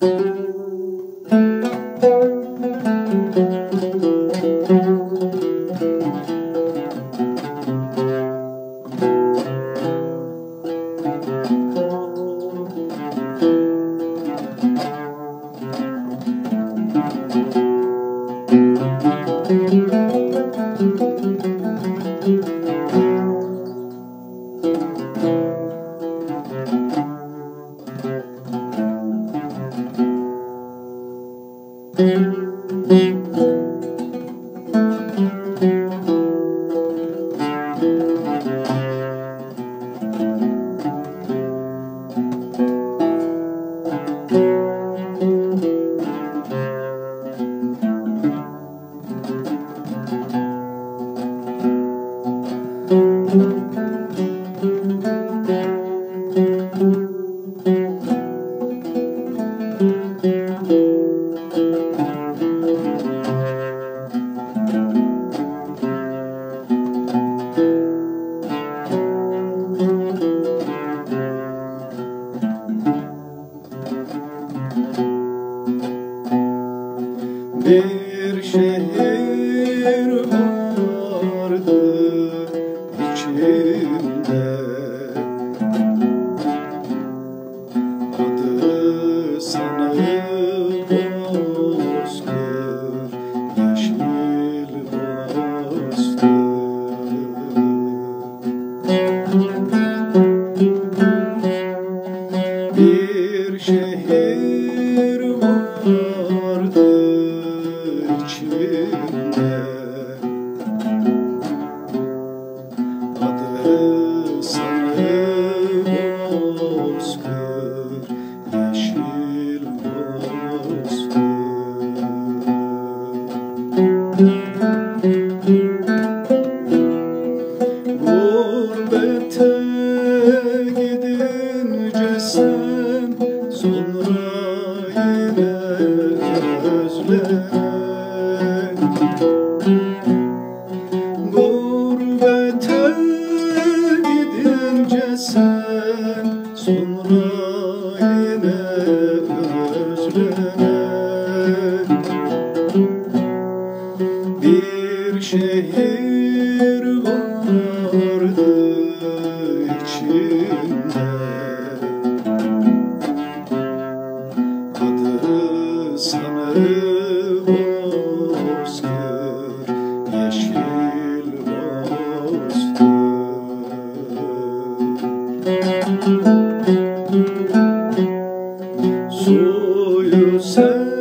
Thank you. Mm-hmm. Bir şehir vardı içimde Adı sanırım Gurbete gidince sen Sonra sen Sonra yine özleme Suyu sert